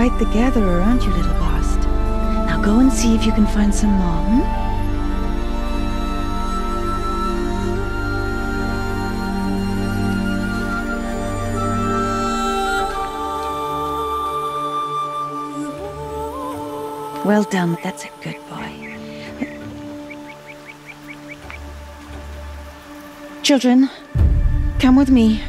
quite the gatherer, aren't you, little Bast? Now go and see if you can find some more, hmm? Well done, that's a good boy. Children, come with me.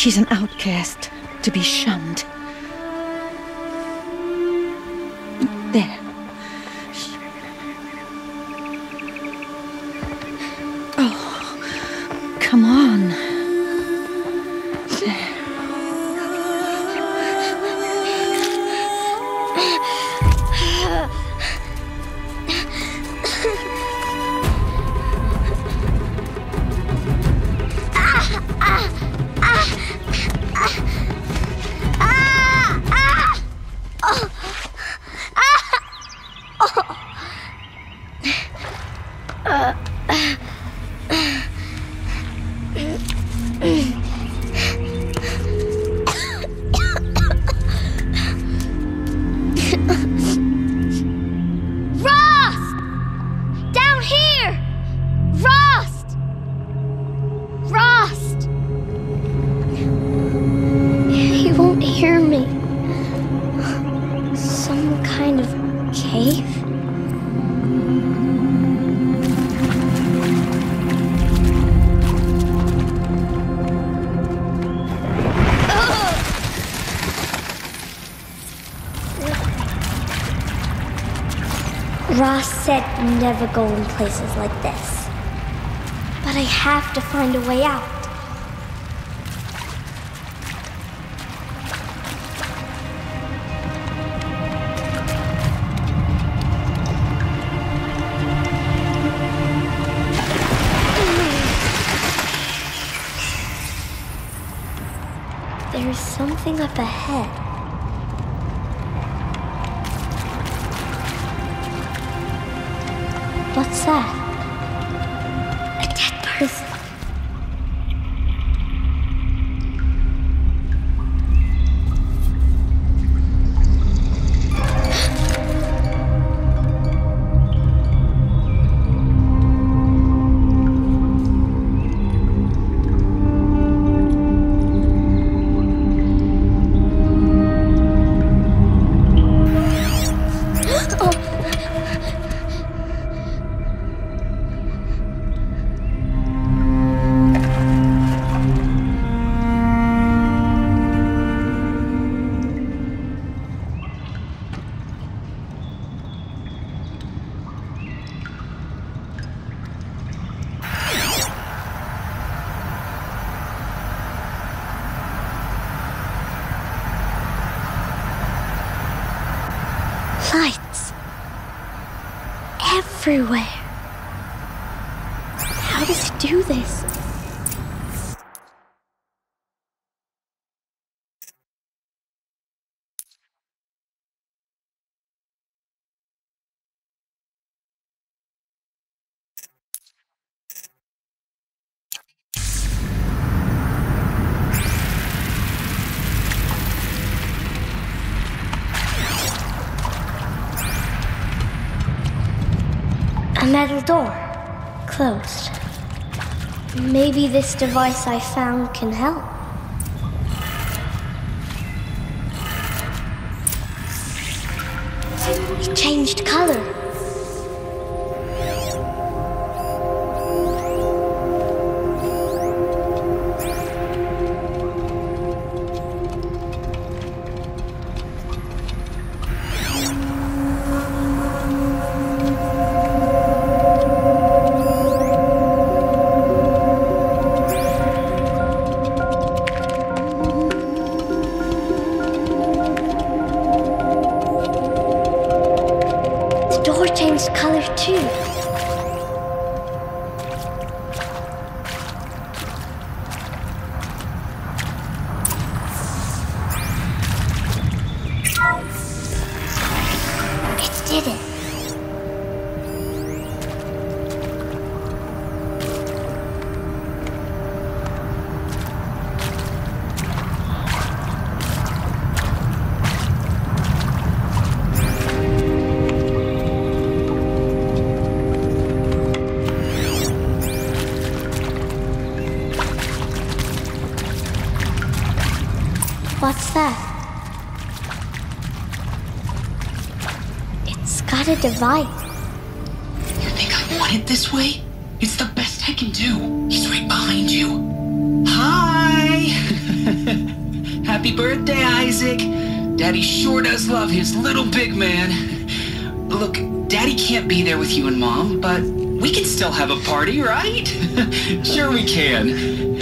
She's an outcast, to be shunned. There. Oh, come on. Never go in places like this. But I have to find a way out. There's something up ahead. That? Everywhere. Metal door. Closed. Maybe this device I found can help. It changed color. Color too. Got. You think I want it this way? It's the best I can do. He's right behind you. Hi! Happy birthday, Isaac. Daddy sure does love his little big man. Look, Daddy can't be there with you and Mom, but we can still have a party, right? sure we can.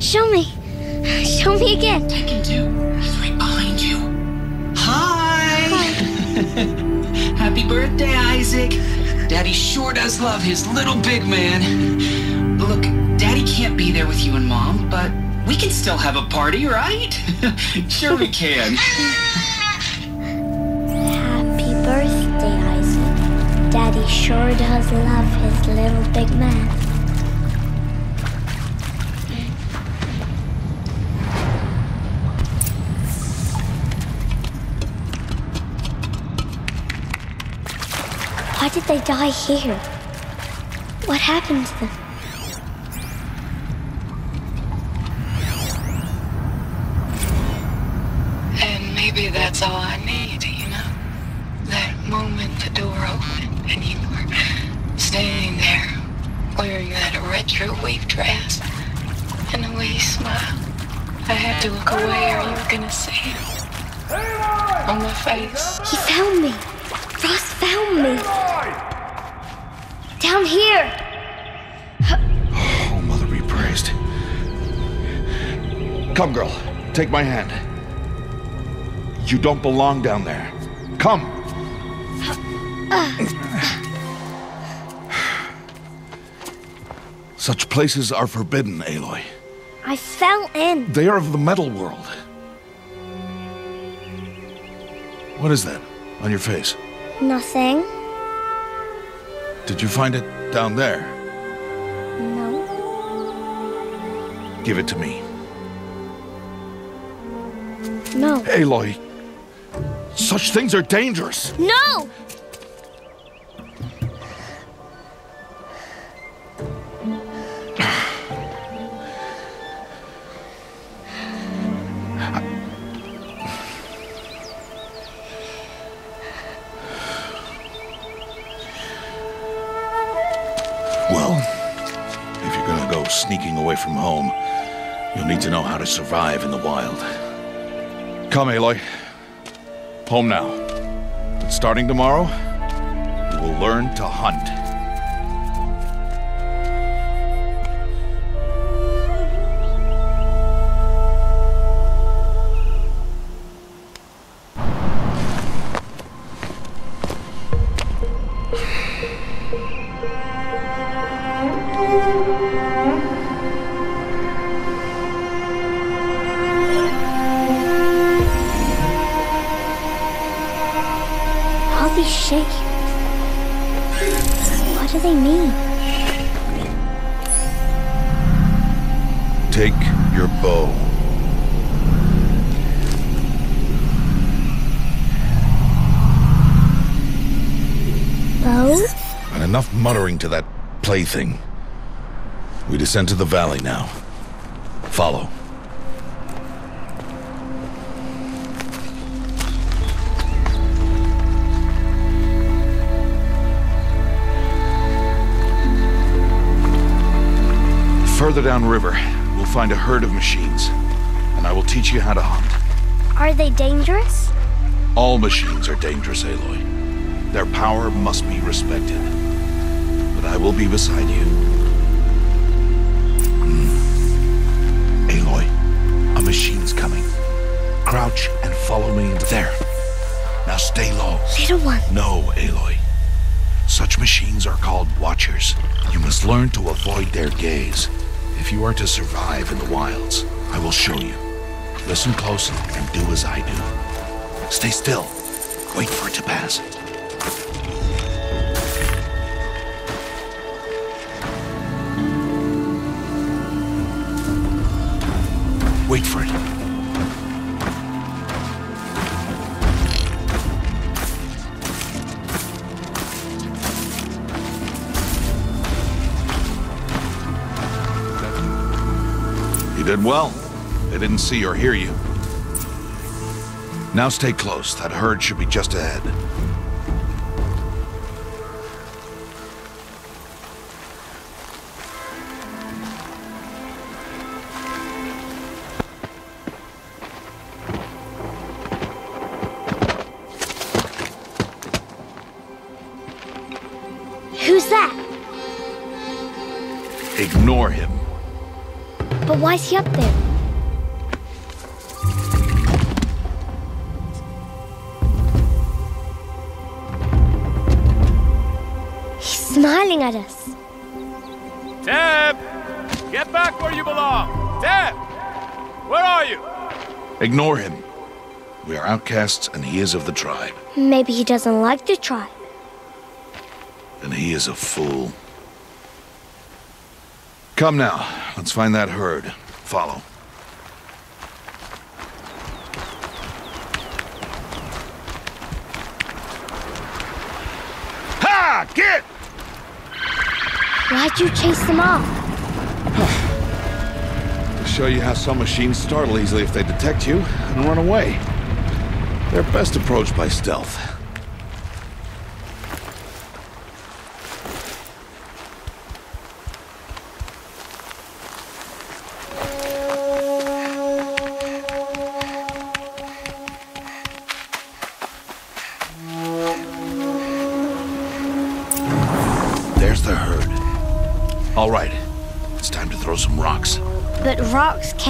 Show me. Show me again. I can do. Happy birthday, Isaac. Daddy sure does love his little big man. Look, Daddy can't be there with you and Mom, but we can still have a party, right? sure we can. Happy birthday, Isaac. Daddy sure does love his little big man. Did they die here? What happened to them? And maybe that's all I need, you know? That moment the door opened and you were standing there wearing that retro wave dress and the way you smiled. I had to look away or you were gonna see it. On my face. He found me. Ross found me. Down here. Oh, Mother be praised. Come, girl. Take my hand. You don't belong down there. Come. Such places are forbidden, Aloy. I fell in. They are of the metal world. What is that on your face? Nothing. Did you find it down there? No. Give it to me. No. Aloy, such things are dangerous. No! You'll need to know how to survive in the wild. Come, Aloy. Home now. But starting tomorrow, you will learn to hunt. Enough muttering to that plaything. We descend to the valley now. Follow. Further downriver, we'll find a herd of machines, and I will teach you how to hunt. Are they dangerous? All machines are dangerous, Aloy. Their power must be respected. I will be beside you. Hmm. Aloy, a machine's coming. Crouch and follow me into there. Now stay low. Little one. No, Aloy. Such machines are called Watchers. You must learn to avoid their gaze. If you are to survive in the wilds, I will show you. Listen close and do as I do. Stay still. Wait for it to pass. Wait for it. You did well. They didn't see or hear you. Now stay close. That herd should be just ahead. Ignore him. But why is he up there? He's smiling at us. Teb! Get back where you belong! Teb! Where are you? Ignore him. We are outcasts, and he is of the tribe. Maybe he doesn't like the tribe. And he is a fool. Come now, let's find that herd. Follow. Ha! Get! Why'd you chase them off? To show you how some machines startle easily if they detect you and run away. They're best approached by stealth.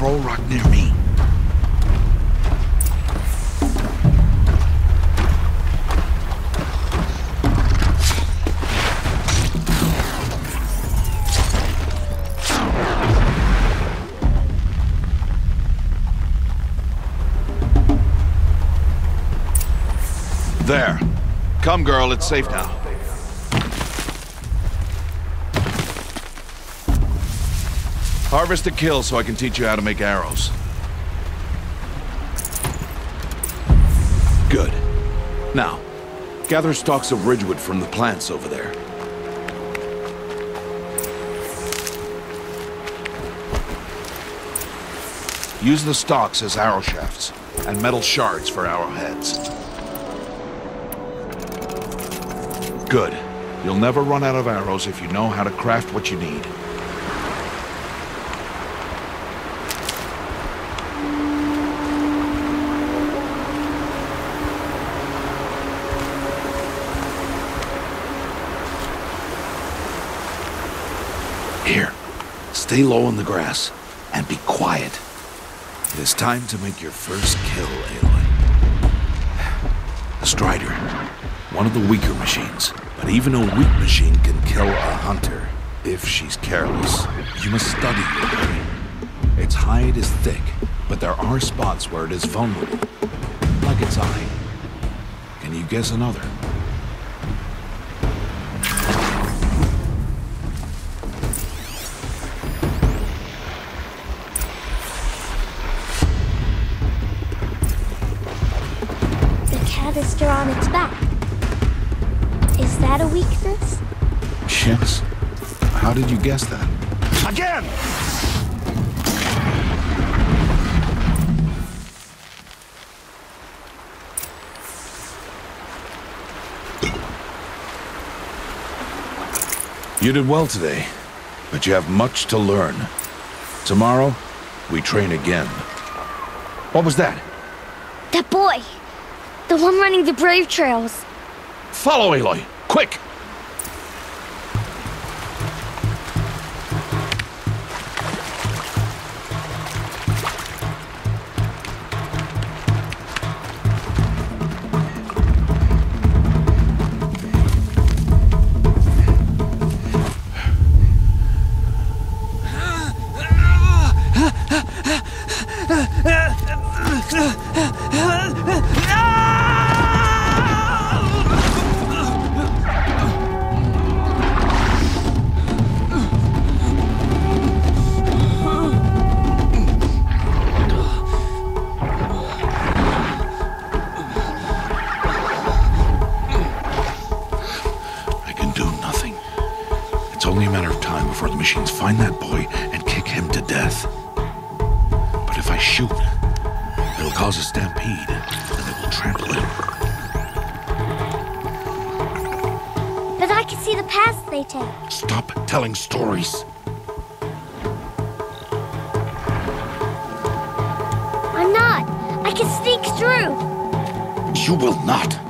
Throw rock near me. There. Come, girl, it's safe now. Harvest a kill so I can teach you how to make arrows. Good. Now, gather stalks of ridgewood from the plants over there. Use the stalks as arrow shafts, and metal shards for arrowheads. Good. You'll never run out of arrows if you know how to craft what you need. Stay low in the grass and be quiet. It is time to make your first kill, Aloy. The Strider. One of the weaker machines. But even a weak machine can kill a hunter if she's careless. You must study your prey. Its hide is thick, but there are spots where it is vulnerable. Like its eye. Can you guess another? Did you guess that? Again! You did well today, but you have much to learn. Tomorrow, we train again. What was that? That boy! The one running the brave trails. Follow Aloy, quick! Find that boy and kick him to death. But if I shoot, it'll cause a stampede, and they will trample him. But I can see the paths they take. Stop telling stories. I'm not. I can sneak through. You will not.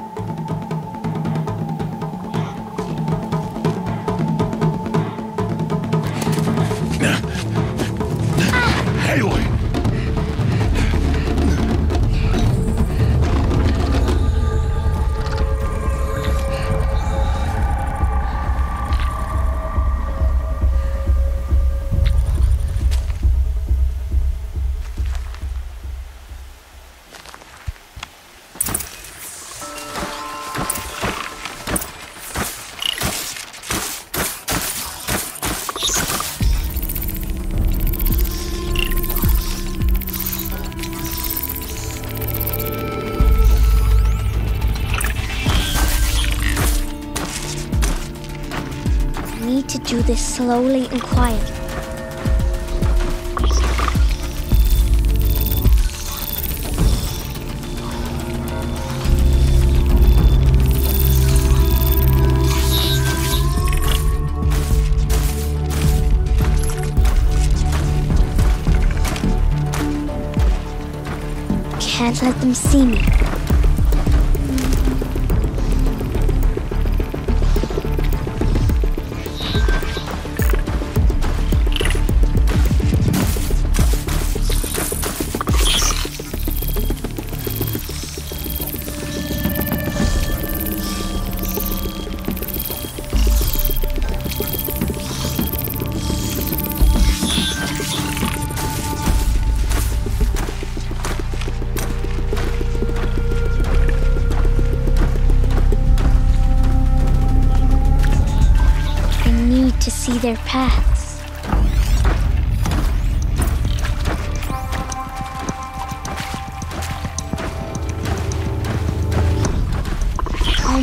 Slowly and quietly. Can't let them see me.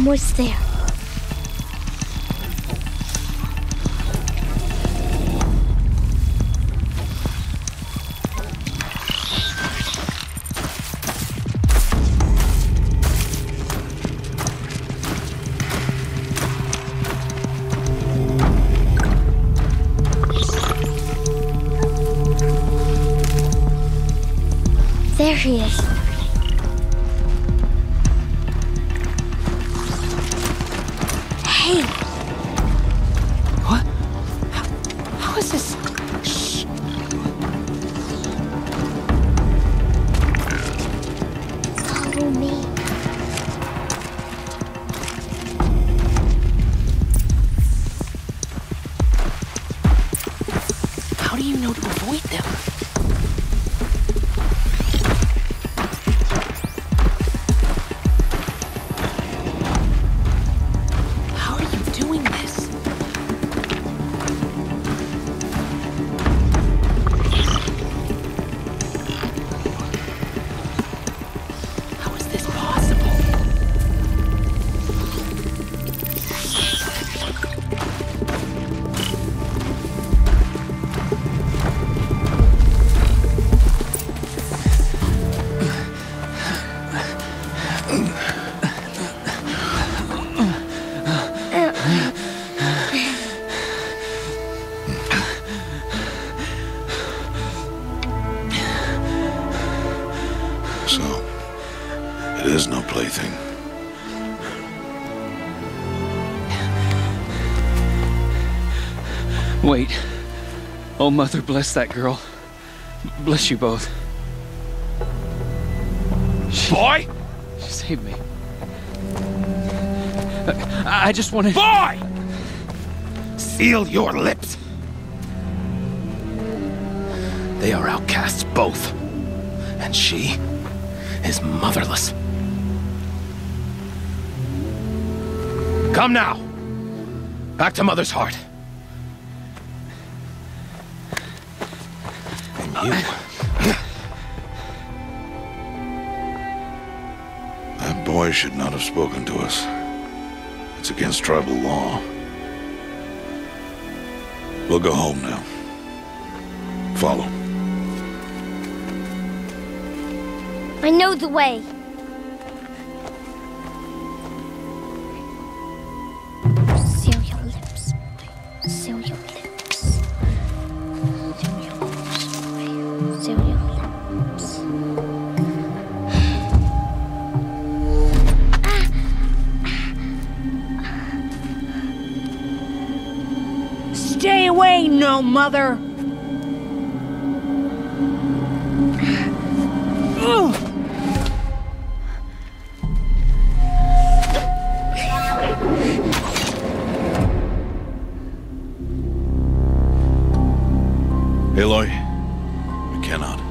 Almost there. It is no plaything. Wait. Oh, Mother, bless that girl. Bless you both. Boy! She saved me. I, I just wanted. Boy! Seal your lips. They are outcasts, both. And she is motherless. Come now. Back to Mother's heart. And you. That boy should not have spoken to us. It's against tribal law. We'll go home now. Follow. I know the way. Mother! Aloy, I cannot.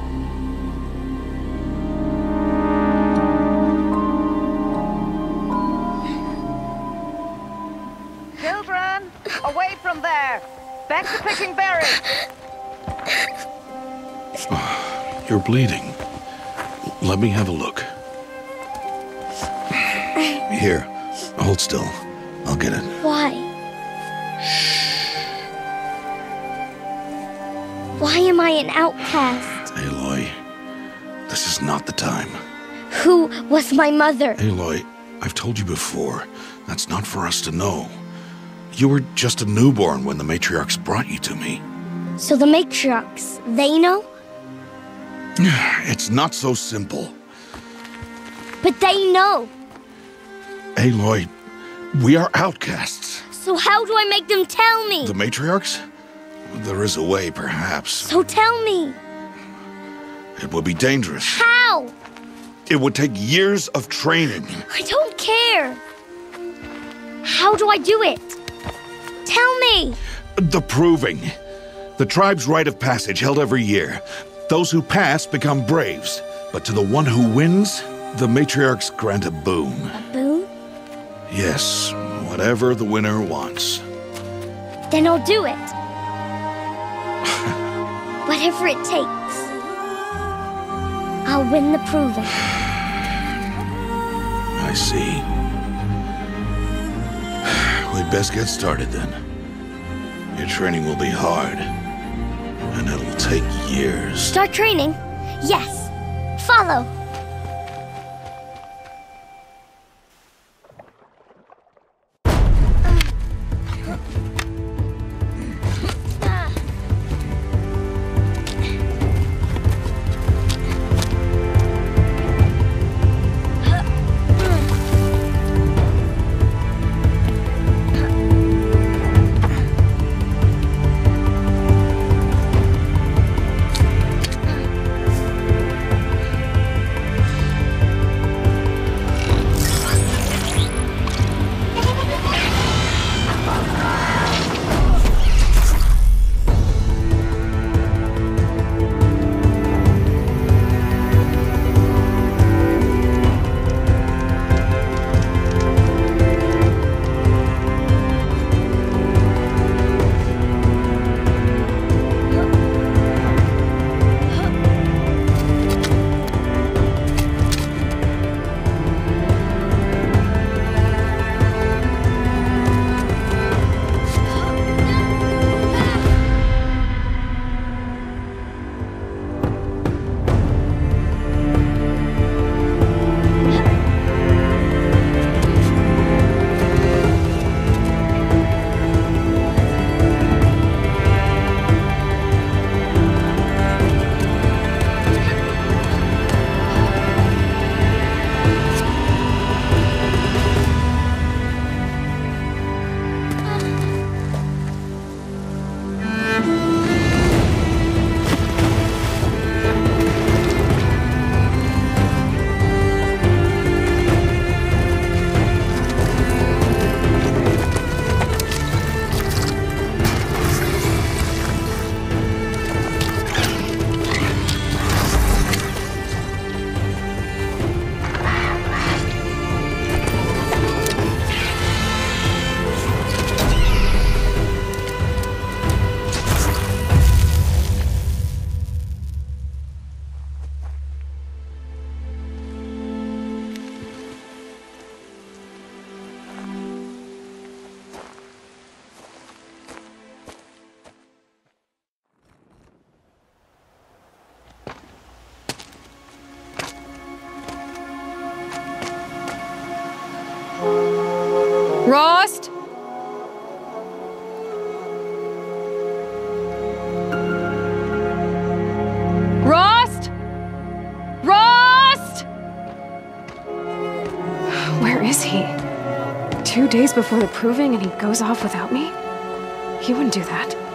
You're bleeding. Let me have a look. Here, hold still. I'll get it. Why? Why am I an outcast? Aloy, this is not the time. Who was my mother? Aloy, I've told you before, that's not for us to know. You were just a newborn when the matriarchs brought you to me. So the matriarchs, they know? It's not so simple. But they know. Aloy, we are outcasts. So how do I make them tell me? The matriarchs? There is a way, perhaps. So tell me. It would be dangerous. How? It would take years of training. I don't care. How do I do it? Tell me. The proving. The tribe's rite of passage held every year. Those who pass become braves. But to the one who wins, the matriarchs grant a boon. A boon? Yes, whatever the winner wants. Then I'll do it. Whatever it takes. I'll win the proving. I see. We'd best get started then. Your training will be hard, and it'll take years. Start training? Yes. Follow. Before the proving and he goes off without me? He wouldn't do that.